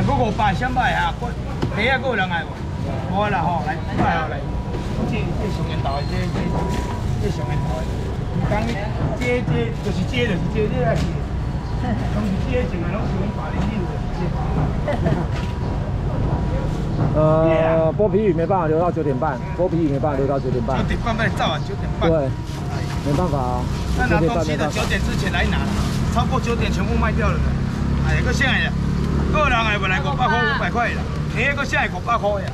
还佫五百，想买啊？底下佫有人爱无？无啦吼，来，来哦来。这这上年头的，这这这上年头的。讲这这就是这就是这这拢是这种的，拢是。呃，剥皮鱼没办法留到九点半，剥皮鱼没办法留到九点半。九点半卖照啊，九点半。对，没办法啊。那拿东西的九点之前来拿，超过九点全部卖掉了。哎，个啥呀？个人爱不来五百块五百块啦，你个啥五百块呀？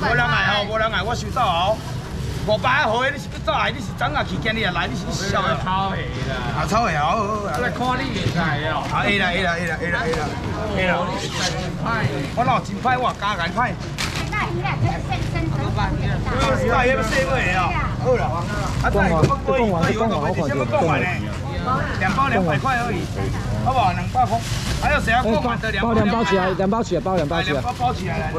无人爱哦，无人爱，我收走哦。五百块，你是要走来？你是怎啊去？今日来，你是笑的。超会啦，啊，超会好好好。来看你会知哦。啊会啦会啦会啦会啦会啦会啦。我老真歹，我加减歹。那伊啦，就是生生生生的。那也不是味啊。好啦，啊，再讲可以可以，我讲你先不讲完呢。两包两百块而已，好不好？两百块。还有谁要购买的？包两包起来，两包起来，包两包起来。两包包起来，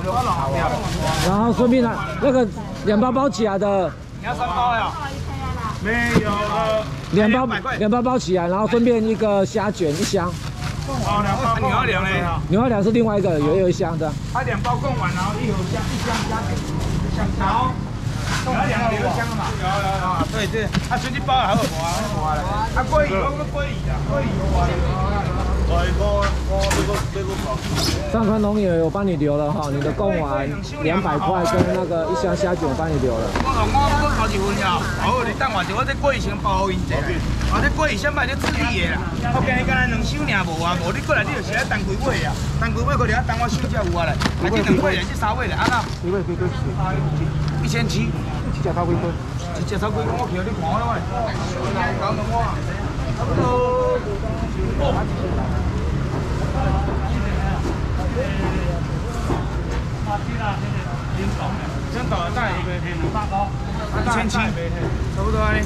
然后顺便呢，那个两包包起来的。你要三包呀？没有了。两包两包包起来，然后顺便一个虾卷一箱。哦，两包牛二两嘞。牛二两是另外一个，有有一箱的。他两包供完，然后一盒箱一箱虾卷，一箱好。牛二两有一箱嘛？有有有。啊，对对，啊，手机包还有无啊？啊，桂鱼，我们桂鱼啊，桂鱼有啊。上川农业我帮你留了哈，你的贡丸两百块跟那个一箱虾卷帮你留了。我我我头一份呀，好，你等我一下，我这过鱼先包匀者，啊，这过鱼先卖这智利的啦。我今日干来两箱尔无啊，无你过来你就是要单几尾啊，单几尾可能要等我收才有啊嘞。啊，这两尾啊，这三尾嘞，啊那。几尾几吨？一千七。一只头几吨？一只头几吨？我叫你看了喂。搞什么？差不多。先倒带一个天两百包，一千七，差不多啊你。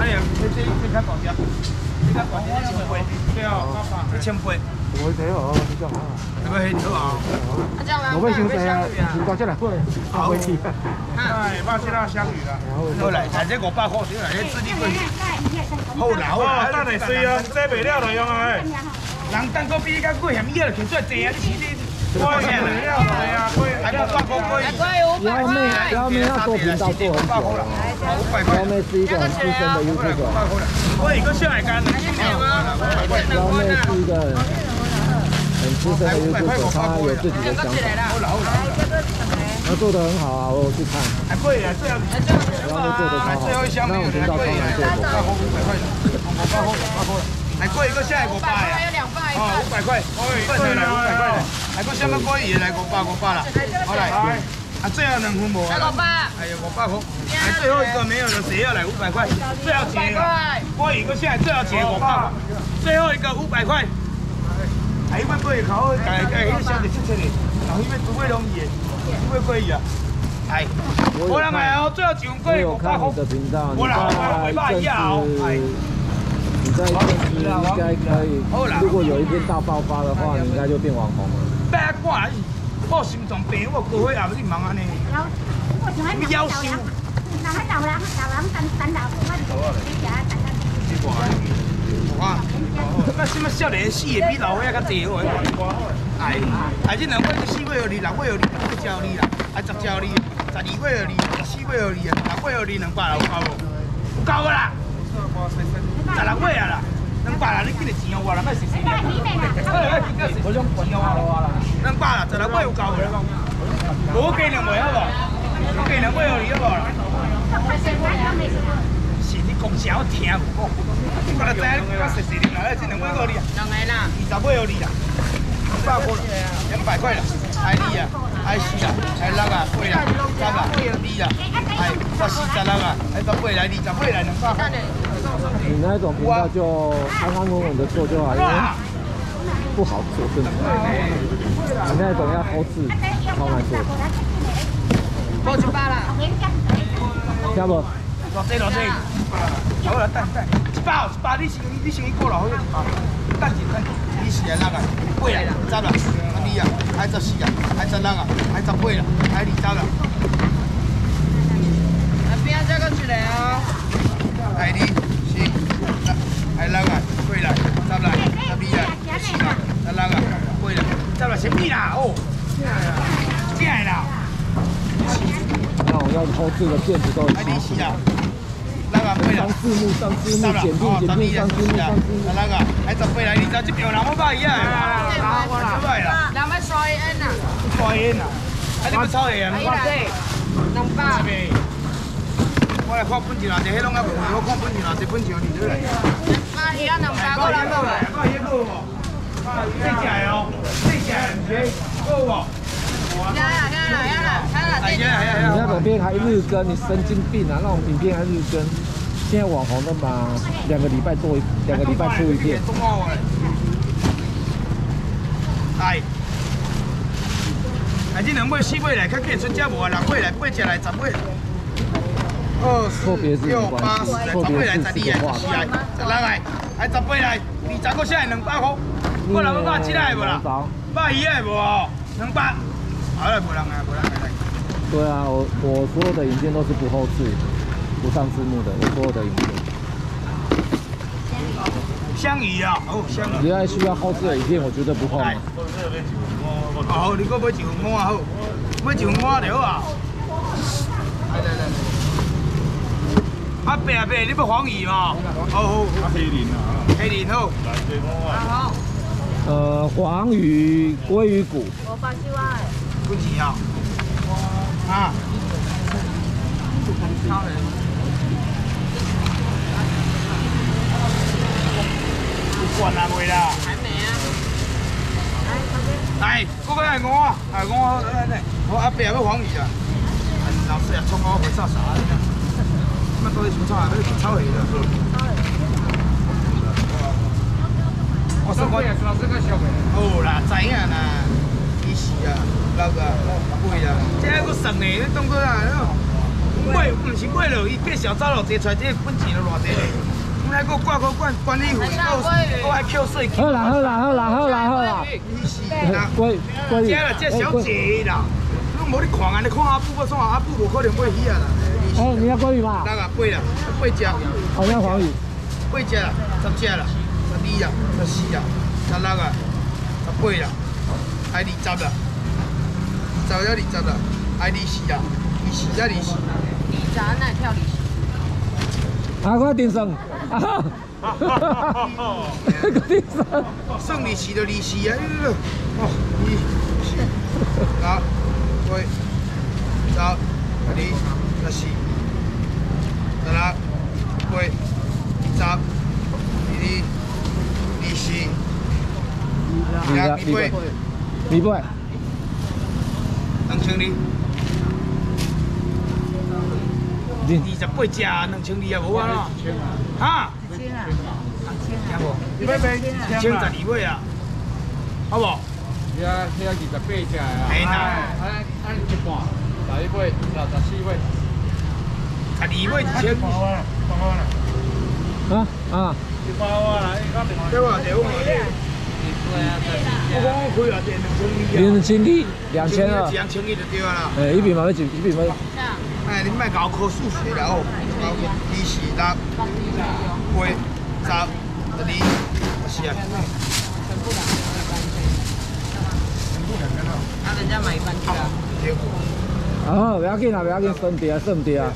哎呀，这这这较大只，这较大只一千八，对哦，一千八。我睇哦，比较好啊。这个很好啊。我会收济啊，收到这来过来。好。哎，把其他香鱼啦。好来，看这五百块，这来这智利贵。好老啊，等下水啊，这卖了来用啊。人等个比较贵，嫌伊了，摕出来济啊，你是你。贵啊，贵啊，贵，还五百块贵。幺妹，幺妹那做频道做很久了。幺妹是一个很资深的 YouTuber。贵一个小海干。幺妹是一个。很资深的 YouTuber，他有自己的想法。他做的很好啊，我去看。还贵啊，最后然后做的超好。那我听到超难做。五百块，五百块，五百块，五百块。还贵一个下来五百呀？哦，五百块，贵了五百块。还贵什么贵？也来五百，五百了。好来，啊，最后两分无。五百。哎呀，五百块。还最后一个没有了，谁要来五百块？最后结个。贵一个下来最后结五百。最后一个五百块。还一万贵，考改改，那小的出出的，然后因为不会容易。不会贵啊！哎，最后几份贵，我看你的频道，应该可以，如果有一天大爆发的话，你应该就变网红了。八卦，我心脏病，我高血压。你夭寿。那还老人，老人等等老，我你家等等。哇！那什么少年死的比老岁仔较济哦。哎，哎，这两尾是四尾二二，六尾二二，九只二啦，还十只二，十二尾二二，四尾二二，六尾二二，两百有够无？有够啦！十六尾啊啦，两百啦，你今日钱我啦，卖实实。我种钱我啦，两百啦，十六尾有够无？无计两尾好无？无计两尾二二好无？讲啥我听唔过，你讲得知，你讲实实的来，这两尾二二啊，两个啦，二十尾二二啊，两百块啦，两百块啦，啊，爱四啊，爱六啊，八啊，三啊，二啦，哎，我四十六啊，八来，二十八来两百块。你那种频道就安安稳稳的做就好，因为不好做，真的。你那种要好字，超难做。多少八了？要不？落地落地，好啦，等等，一包一包，你先你先去过了，好一包，等一等，你是哪个？八啦，十啦，十二啊，还十四啊，还十六啊，还十八啦，还二十啦。那边这个出来啊？还二、四、六、还六啊，八啦，十啦，十二啊，十四啊，十六啊。八啦，十啦，先米啦，哦，进来啦，我要后置的片子都已，经你是啦，来吧，八啦上。字幕上字幕剪片剪片上字幕上字幕。那个，还十八来，你知这边有人要买呀？啊，我啦，买啦，两百三一啊，抽烟呐，啊，你要抽烟啊？哎呀，两百。我来看本钱啦，这迄拢啊，我看本钱啦，这本钱你这来。啊，伊啊两百个两百个。啊，迄个无？啊，这只哦，这只唔是，好无？呀呀呀呀呀呀！哎呀你那种片还日更，你神经病啊！那种影片还日更，现在网红都把两个礼拜做一，两个礼拜出一片。来，哎，这两尾四尾来，较计出只无啊，六尾来，八只来，十尾。二四六八十来，十尾来，十二来，十四来，十六来，还十八来，二十个下来两百块，我两百七来无啦？百一来无哦？两百，好啊。对啊，我我所有的影片都是不后置、不上字幕的，我所有的影片。香鱼啊，哦，香鱼。只要需要后置的影片，我绝对不碰。来，好，你搁买一份碗好，买一份碗就好啊。来来来。啊，白啊白，你要黄鱼嘛？好好。啊，黑鳞啊。黑鳞好。好，呃，黄鱼、鲑鱼骨，我八十万。几钱啊？啊。关啊未啦？还没啊。来，嗰個係我啊，我啊，我阿伯要黃魚啊，老师啊，葱我會殺啥的？乜都係葱炒啊，都係炒起的。我說我老师个小妹，哦啦，知影啦，伊是啊，老個貴啦，這個算的，你當作啊，買唔是買落，伊變小走落坐出来，这本钱都偌济嘞。我來個掛個管管理费，我我还扣税。好啦好啦好啦好啦好啦，你是啦。鲑鲑鱼，这啦，这小姐啦，你无你看啊，你看阿布，我算阿布无可能买鱼啊啦。哎，你要鲑鱼吗？那个八啦，八只，我要黄鱼。贵只啦，十只啦，十二啦，十四啦，十六啦，十八啦，还二十啦，二十了二十啦，还二四啦，二四了二四。你咋那跳里？啊，我定算。啊哈！我定算。算二四就二四啊！哦，二四，九，八，十，二，十四，十六，八，十，二二，二四，你的二你的八，你不会？两千二，你二十八只，两千二啊，无啊咯？哈？一千啊，听无？你要买千十二尾啊？好无？遐遐二十八只啊，哎呐哎，按一半，十一尾，十十四尾，十二尾一千，啊啊！一百瓦啦，一个电话。对哇？对哇？两千二啊。两千一，两千二。两千二就对啦。哎，一笔嘛要几？一笔嘛？哎，你莫搞考数学了哦，搞二四六八十十二十啊。啊，人家买一半去啊。对，啊，不要紧啦，不要紧，算对啊，算对啊，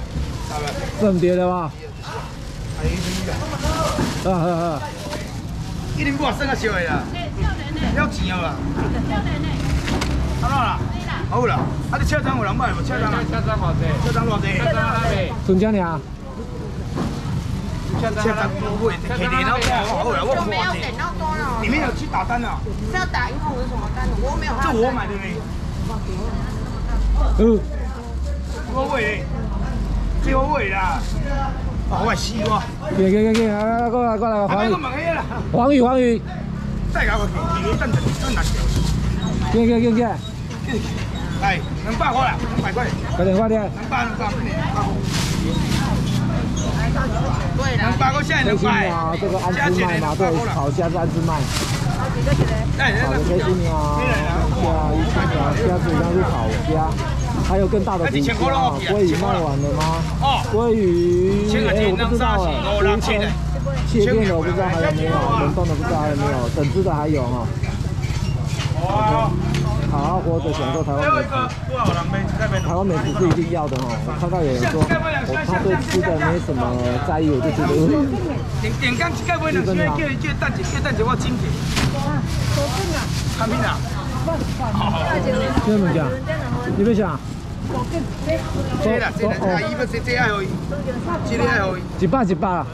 算对了吧？还有一个，啊啊啊！一零八算较少的啦，了钱了啦。好啦，好啦，啊，你车站有人买无？车站啊，车站偌济？车站偌济？车站那边，春江俩，车站不会，开电脑看好了，我就没有看点到多了。里面有去打单啊，是要打银行是什么单的？我没有。这我买的呢，嗯，我位，这我位啦，啊，我死我，给给给给，来过来过来，啊，黄鱼那个，问起啦，黄鱼黄鱼，再搞个给，给等等等难掉。给给给给，哎，两百块啦，两百块，快点快点，两百两百，对两百块现在两百啊！，这个安之麦嘛，对，烤虾子安之麦，哎，好的开心啊！虾一千条虾子要去烤虾，还有更大的骨虾啊！鲑鱼卖完了吗？哦，鲑鱼，哎，我不知道哎，五六千的，切片的我不知道还有没有，冷冻的不知道还有没有，整只的还有哈。哦，好好活着享受台湾美食。台湾美食是一定要的哦。我看到有人说，我他对吃的没什么在意，我就觉得。电电工一届买两箱，叫伊叫等一叫等一我整起。产品啊？这物件，你要啥？这啦，这啦，阿姨要这这爱互伊，这个爱互伊。一百一百啦，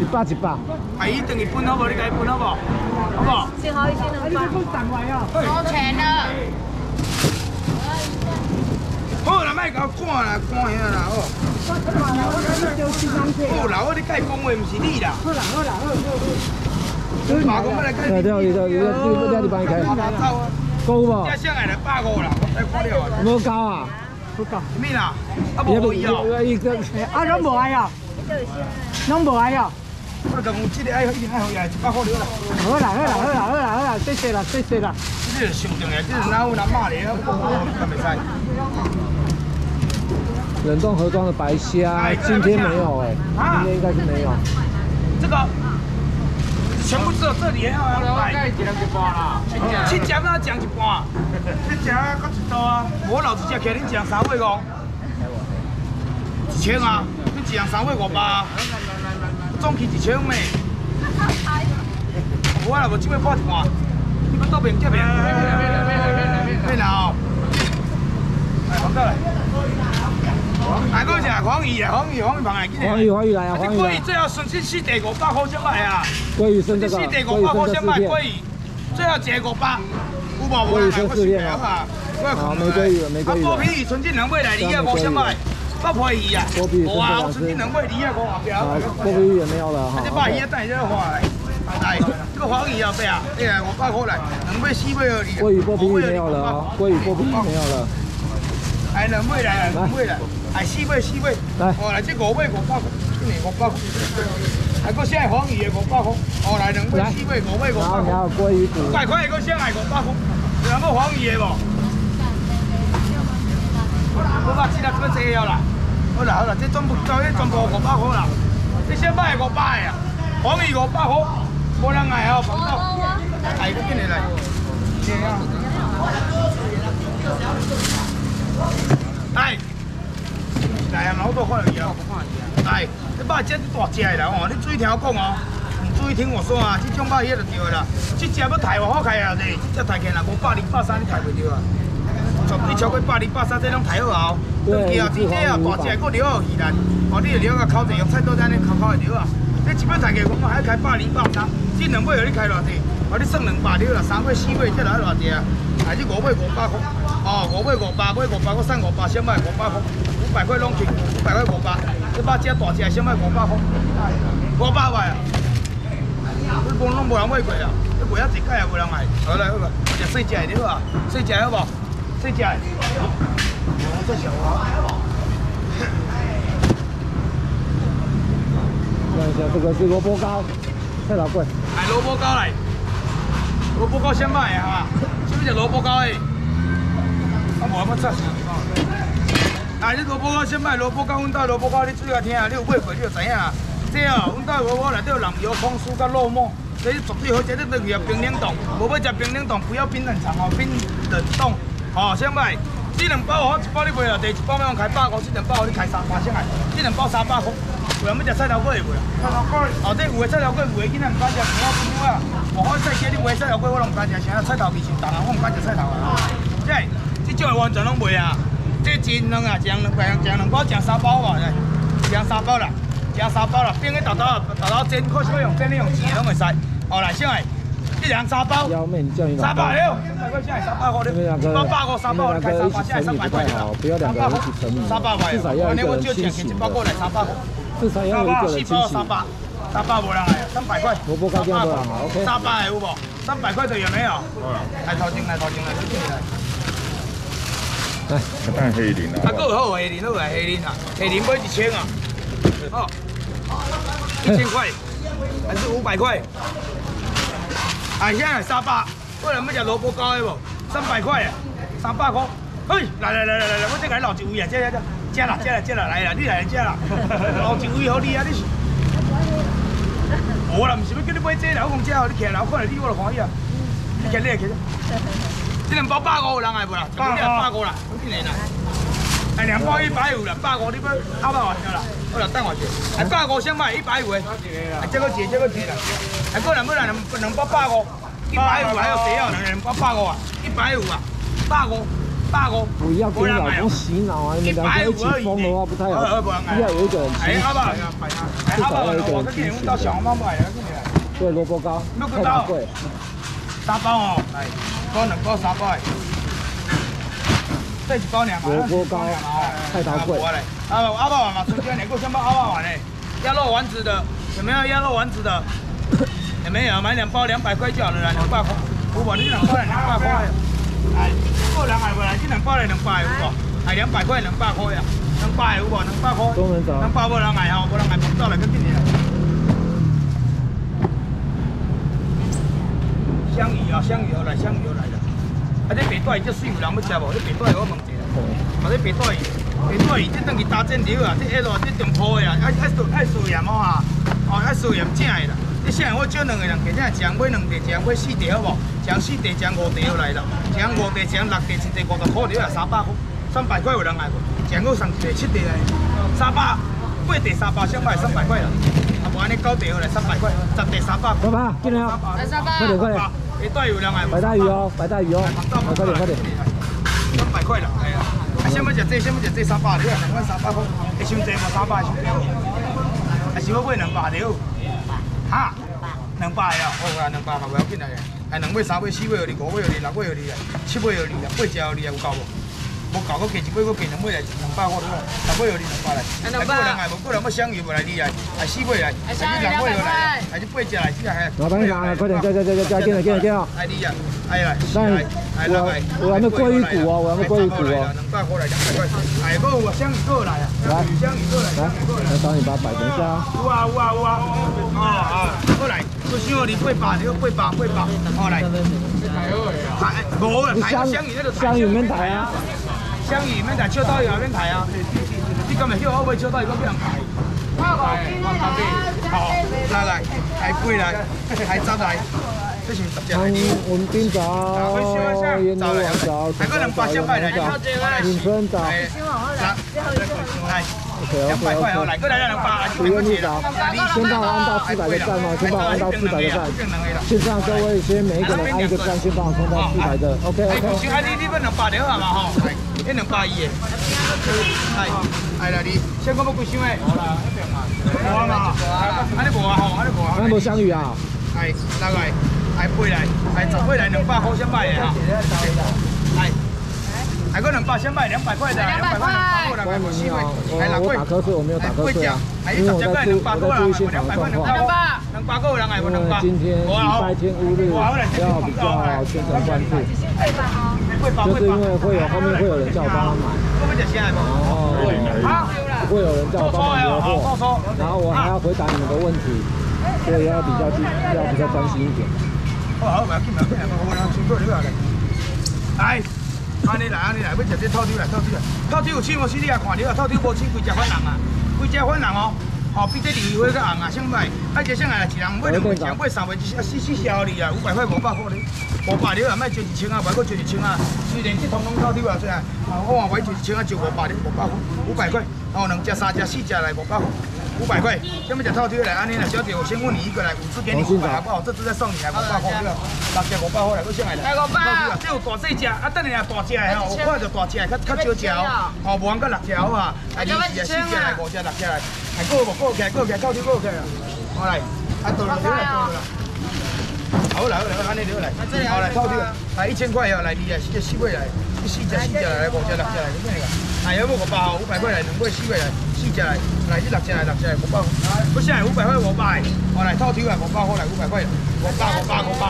一百一百。阿姨等伊分好无？你家分好无？好不好？先好先两百。收钱了。好啦，莫甲我看啦，看遐啦，哦。好啦，我咧甲伊讲话，毋是你啦。好啦，好啦，好。马公要来开。对对对对，你你你帮伊开。高无？这箱来百五啦，我睇看了啊。无高啊？不高。咩啦？啊无伊哦。啊，拢无爱哦。拢无爱哦。我讲这个爱一爱一百块了啦。好啦好啦好啦好啦好啦，谢谢啦谢谢啦。这个上重要，这个哪有人骂你啊？看袂使。冷冻盒装的白虾，今天没有哎，今天应该是没有。这个全部只有这里要要买。七只那讲一半，七只搁一刀啊！我老子只客恁讲三位五，一千啊！你一样三位五八，总起一千咩？我若无只要破一半，你要倒边接边。咩啦？来，放过来。来个只黄鱼啊，黄鱼黄鱼黄鱼黄鱼来啊，黄鱼。鲑鱼最后剩四四地五百块先买啊。鲑鱼剩这个，四地五百块先买鲑鱼，最后一个五百，有无？鲑鱼剩四片啊。好，没鲑鱼了，没鲑鱼。剥皮鱼纯净两百来，二啊五先买。剥皮鱼啊，哇，纯净两尾二啊五啊标。剥皮鱼也没有了哈。这把鱼带这个花来，来，这个黄鱼要对啊，对啊，五百块来，两尾四尾而已。鲑鱼剥皮鱼没有了啊，鲑鱼剥皮鱼没有了。来两尾来，两尾来。哎，四尾四尾，来，哦来，这五尾五百块，今年五百块，还个现在黄鱼的五百块，哦来两尾四尾五尾五百块，五百块一个现在五百块，两个黄鱼的无？我把钱来做这了啦，好啦好啦，这全部交易全部五百块啦，这先卖五百啊，黄鱼五百块，无人爱哦，朋友，哎，今年来，哎。来啊，老多看到伊啊！来，这肉只是大只的啦哦，你注意听我讲哦，注意听我说啊，这种肉迄就对啦。这只要抬我好开啊，这这抬起来五百二、百三你抬袂着啊。绝对超过百二、百三，这拢抬好啊。对啊，这只啊大只，搁留好鱼啦。哦，你就留个烤者用菜刀在那烤烤会着啊。你一摆抬起，我们还要开百二、百三，这两尾要你开偌济？哦，你算两百了啦，三尾、四尾，这来偌济啊？还是五尾五百块？哦，五尾五百，尾五百，我送五百，先卖五百块。五百块拢去，五百块五百，这把只大只先卖五百块，五百块啊！你讲拢无人买过啊？你卖啊一届也无人买。好来好来，食细只的好啊，细只好无？细只的。这小啊。看一下，这个是萝卜糕，太老贵。买萝卜糕来，萝卜糕先卖啊，是不是萝卜糕诶？啊，无乜出。啊！你萝卜糕先卖萝卜糕，阮兜萝卜糕你注意下听啊！你有买过你就知影啊。这哦，阮兜萝卜内底有有葱酥甲肉末，所以绝对好食。你落去啊冰冷冻，无要食冰冷冻，不要冰冷藏哦，冰冷冻。哦，先卖这两包哦，一包你卖了，第一包要开百五，这两包你开三百先来。这两包三百块，有人要食菜头粿会袂啊菜头粿。哦，这有的菜头粿有的囡仔唔敢食，我朋友啊，我好菜鸡，你有的菜头粿我拢唔敢食，像菜头皮是重啊，我唔敢食菜头啊。这这种的完全拢卖啊。这真两啊，两两块，两两包，两三包吧，两三包啦，两三包啦，冰个豆豆，豆豆煎，看什么用煎，你用煎拢会使。好来，先来，一两三包，三百六，三百块，现在三百块的，包八个三包，开三百，现在三百块了，三百块，三百块，反正我就钱钱一包过来，三百块，三百四包三百，三百无人来，三百块，三百块，OK，三百有无？三百块的有没有？来头进来，头进来，进来。来，看黑鳞啊！啊，够好黑鳞，好个黑鳞啊！黑鳞买一千啊！哦，一千块还是五百块？啊，现在三百，为了要食萝卜糕的无？三百块，三百块。嘿，来来来来来来，我这个老一位啊，这这这，这啦这啦这啦，来啦，你来这啦，老一位好你啊，你是？我啦，唔是要叫你买这啦，我讲这哦，你起来，我看到你我就欢喜啊。你起来，你起来。这两包百五有人来不啦？百五百五啦，赶紧来啦！哎，两包一百五啦，百五你要阿百万了啦，我来等我一下。哎，百五先卖一百五的，哎，这个几这个几啦？哎，过两不两两两包百五，一百五还有谁要两两包百五啊？一百五啊，百五。大哥，不要跟老公洗脑啊！你们两个一起疯的话不太好，要有一个人清醒，至少要有一个人清醒。对，萝卜糕太贵。大包哦，来，包两包三包。这一包两萝卜糕太大贵。阿阿爸嘛，春节年过先包阿爸碗嘞，鸭肉丸子的有没有鸭肉丸子的？有没有？买两包两百块就好了啦，两百块。我把你两包两百块。哎，过两百过来，这两包来两百有无？哎，两百块两百块呀，两百有无？两百块。两百无人爱吼，无人买，不到来跟进来。香鱼啊，香鱼来，香鱼来了。啊，这白带这水有人要吃无？这白带我问一下。啊，这白带鱼，白带鱼这等于大正条啊，这下落这中铺的啊，爱爱素爱素盐哦哈，哦爱素盐正的啦。这现在我招两个人，其实将买两地，将买四地好无？将四地，将五地又来了，将五地，将六地，一地五十块，你啊三百块，三百块有人来无？将我送一地七地来，三百，八地三百，先卖三百块啦。啊，无安尼九地好来三百块，十地三百。三百，进来啊！快点快点！白带有人来无？白带鱼哦，白带鱼哦，快点快点！三百块了，哎呀。啊，先不食这，先要食这三百，你啊两万三百块，会伤济无？三百伤济无？还想要买两百条？哈？两百呀，好啊，两百嘛不要紧来个，哎，两百、三百、四尾有哩，五尾有哩，六尾有哩，七尾有哩，八只有哩，有够无？无够，我加一尾，我加两尾来，两百块对吧？六尾有你，两百来。两百。人来，无个人要香鱼无来你来，哎，四尾来，哎，两尾有来，还是八只来，四只来。老板娘，快点，加加加加加，进来进来进来。哎你啊，哎来，来，哎来来，我还没过一股哦，我还没过一股哦。两百过来，两百块。哎，过有香鱼过来啊，来，香鱼过来，来，来帮你把摆等一下。有啊有啊有啊，哦啊，过来。不需要你会把，你要会把会把，好来。台，无啊，台香鱼那个香鱼免台啊，香鱼免台，秋刀鱼免台啊。你今日叫我买秋刀鱼，我不能台。好，来来，还贵来，台十来。这是十只来的。文斌早，烟雾晚早，台个两百先买来，迎春早。来。两百块哦，来过来两百，不用你找，先帮我按到四百个赞哦，先帮我按到四百个赞。线上各位先每一个人按一个赞，先帮我冲到四百个，OK OK。哎，你你们两百了好嘛吼？一两百一的。哎，哎啦你，先讲要几箱的？好啦，无啊嘛，啊你无啊吼，啊你无啊。那无相遇啊？哎，那个，哎八来，哎十八来两百好先买的哈。哎。还个两百先卖两百块的，两百块，两百块，七位，还两我打瞌睡，我没有打瞌睡啊，因为我在注我在注意现场的状况。因为今天礼拜天乌日要比较全神贯注，就是因为会有后面会有人叫我帮他买，然后会有人叫我帮忙留货，然后我还要回答你们的问题，所以要比较要比较专心一点。好，我要进来，我要出过来。来。安尼来，安尼来，要食这套丢来，套丢来，套丢有青无？是你也看到啊，套丢无青，规只番人啊，规只番人哦，哦，比这鲢鱼花较红啊，想买，啊，这上来一人买两尾，两买三尾，一啊四四小哩啊，五百块五百块哩，五百了啊，卖就一千啊，卖过就一千啊，虽然这通通套丢啊，虽然，我话买就一千啊，就五百哩，五百块，五百块，哦，两只、三只、四只来五百块。五百块，下面讲套丢来，安尼啦，小姐，我先问你一个来，五只给你五百好不好？这只再送你来五百块，六只五百块来，我先来。来五百，这有大细只，啊，等你啊大只的吼，我看着大只的，较较少只哦，哦，无按个六只好啊，啊，二只、四只来，五只、六只来，还过无过起来，过起来，套丢过起来，好来，啊，多了多了多了，好来好来，安尼就来，好来套丢，来一千块哦，来二只、四只、四尾来，四只、四只来，五只、六只来，咁样个，还有无五百五百块来，两尾、四尾来。来，来这六只来，六只来五百，不是来五百块五百，我来套条来五百块来五百块，五百五百五百，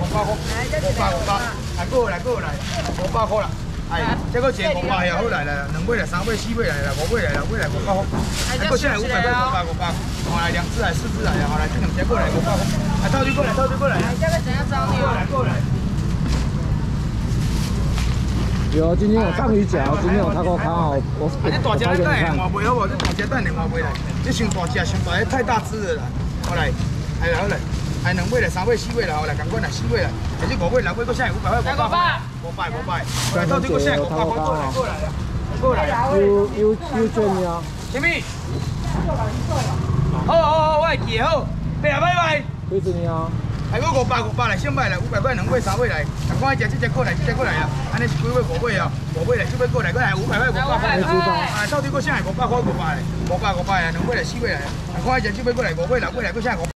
五百块，五百五百，来过来过来，五百块啦，哎，这个钱五百也好来了，两尾来，三尾、四尾来了，五尾来了，尾来五百块，来过先来五百块，五百五百，好来两只来，四只来，好来这两只过来五百块，来套条过来，套条过来，来这个怎样招你？过来过来。有，今天有章鱼脚，今天有他给我看好，我这大只蛋两万卖好不？这大只蛋两万卖来，这上大只上大，太大只了啦。好来，来好来，还两尾来，三尾四尾来，好来，赶快来四尾来，还是五尾六尾，搁下五百块，五百，五百，五百，到底搁下五百块过来，过来了，过来了。有有有证啊？什么？好好好，我记好，拜拜拜。几证啊？还搁五百五百来，先买来，五百块两尾三尾来，赶快只只只过来，只过来啊！安尼是几尾五尾啊？五尾来，这尾过来，过来五百块五百块。啊，到底搁下五百块五百，五百五百啊，两尾来四尾来，赶快只只尾过来，五尾六尾来，搁下。